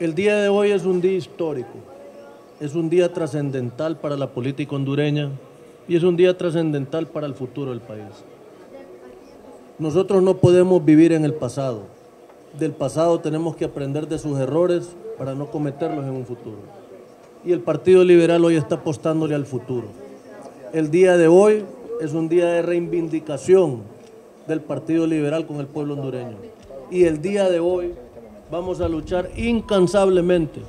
El día de hoy es un día histórico, es un día trascendental para la política hondureña y es un día trascendental para el futuro del país. Nosotros no podemos vivir en el pasado. Del pasado tenemos que aprender de sus errores para no cometerlos en un futuro. Y el Partido Liberal hoy está apostándole al futuro. El día de hoy es un día de reivindicación del Partido Liberal con el pueblo hondureño. Y el día de hoy vamos a luchar incansablemente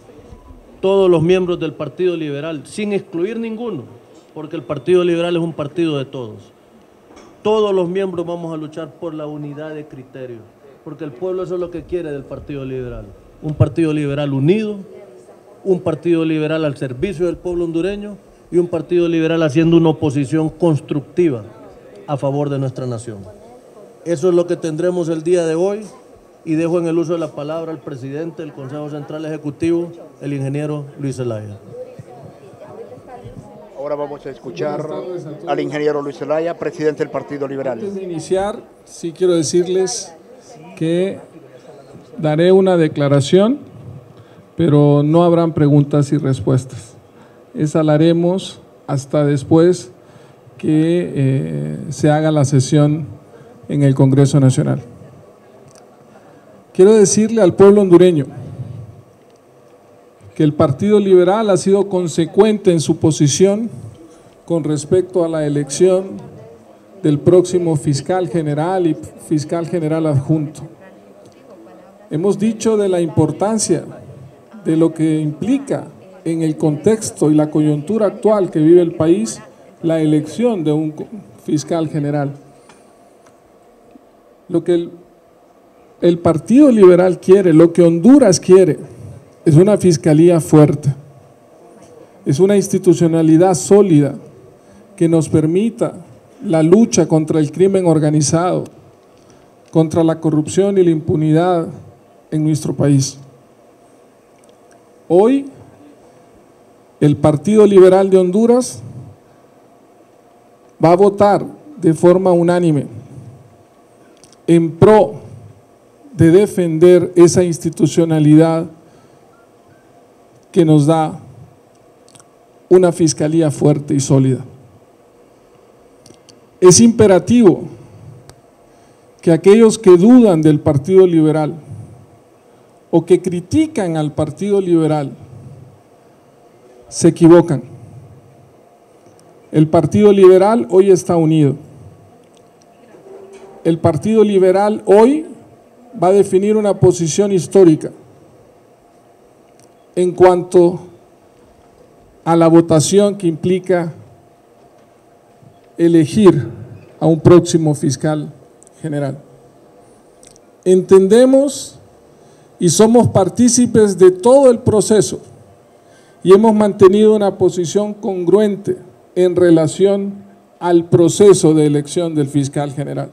todos los miembros del Partido Liberal, sin excluir ninguno, porque el Partido Liberal es un partido de todos. Todos los miembros vamos a luchar por la unidad de criterio, porque el pueblo eso es lo que quiere del Partido Liberal. Un Partido Liberal unido, un Partido Liberal al servicio del pueblo hondureño y un Partido Liberal haciendo una oposición constructiva a favor de nuestra nación. Eso es lo que tendremos el día de hoy y dejo en el uso de la palabra al presidente del Consejo Central Ejecutivo, el ingeniero Luis Zelaya. Ahora vamos a escuchar al ingeniero Luis Zelaya, presidente del Partido Liberal. Antes de iniciar, sí quiero decirles que daré una declaración, pero no habrán preguntas y respuestas. Esa la haremos hasta después que eh, se haga la sesión en el Congreso Nacional. Quiero decirle al pueblo hondureño que el Partido Liberal ha sido consecuente en su posición con respecto a la elección del próximo fiscal general y fiscal general adjunto. Hemos dicho de la importancia de lo que implica en el contexto y la coyuntura actual que vive el país la elección de un fiscal general. Lo que el el Partido Liberal quiere, lo que Honduras quiere, es una fiscalía fuerte, es una institucionalidad sólida que nos permita la lucha contra el crimen organizado, contra la corrupción y la impunidad en nuestro país. Hoy, el Partido Liberal de Honduras va a votar de forma unánime en pro de defender esa institucionalidad que nos da una fiscalía fuerte y sólida. Es imperativo que aquellos que dudan del Partido Liberal o que critican al Partido Liberal se equivocan. El Partido Liberal hoy está unido. El Partido Liberal hoy va a definir una posición histórica en cuanto a la votación que implica elegir a un próximo fiscal general. Entendemos y somos partícipes de todo el proceso y hemos mantenido una posición congruente en relación al proceso de elección del fiscal general.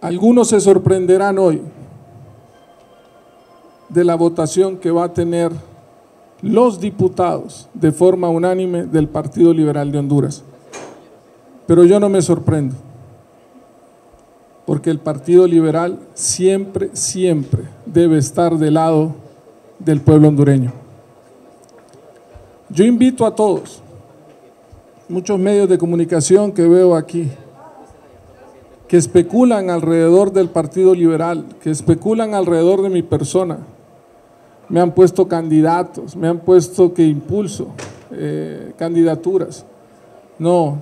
Algunos se sorprenderán hoy de la votación que va a tener los diputados de forma unánime del Partido Liberal de Honduras. Pero yo no me sorprendo, porque el Partido Liberal siempre, siempre debe estar del lado del pueblo hondureño. Yo invito a todos, muchos medios de comunicación que veo aquí, que especulan alrededor del Partido Liberal, que especulan alrededor de mi persona. Me han puesto candidatos, me han puesto que impulso eh, candidaturas. No.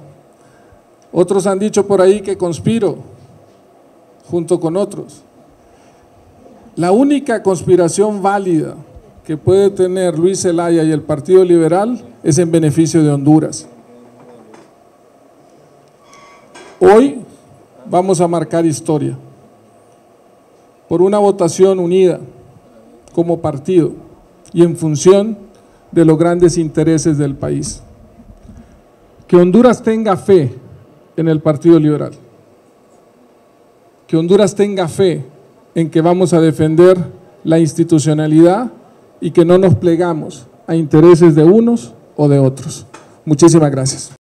Otros han dicho por ahí que conspiro junto con otros. La única conspiración válida que puede tener Luis Zelaya y el Partido Liberal es en beneficio de Honduras. Hoy vamos a marcar historia por una votación unida como partido y en función de los grandes intereses del país. Que Honduras tenga fe en el Partido Liberal. Que Honduras tenga fe en que vamos a defender la institucionalidad y que no nos plegamos a intereses de unos o de otros. Muchísimas gracias.